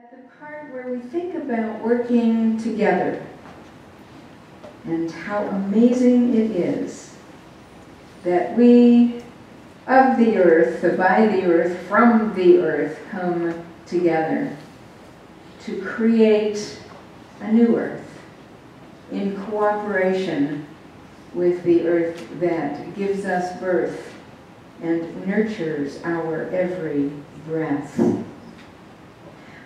At the part where we think about working together and how amazing it is that we of the earth, by the earth, from the earth, come together to create a new earth in cooperation with the earth that gives us birth and nurtures our every breath.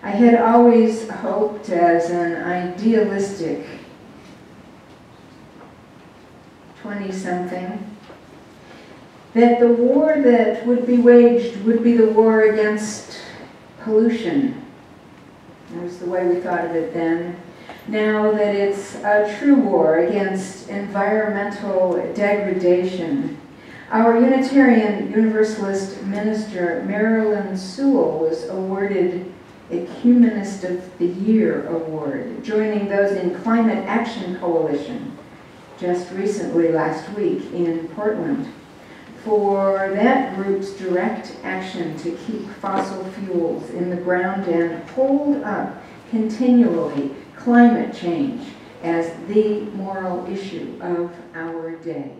I had always hoped as an idealistic 20-something that the war that would be waged would be the war against pollution. That was the way we thought of it then. Now that it's a true war against environmental degradation, our Unitarian Universalist minister, Marilyn Sewell, was awarded a Humanist of the Year award, joining those in Climate Action Coalition just recently last week in Portland for that group's direct action to keep fossil fuels in the ground and hold up continually climate change as the moral issue of our day.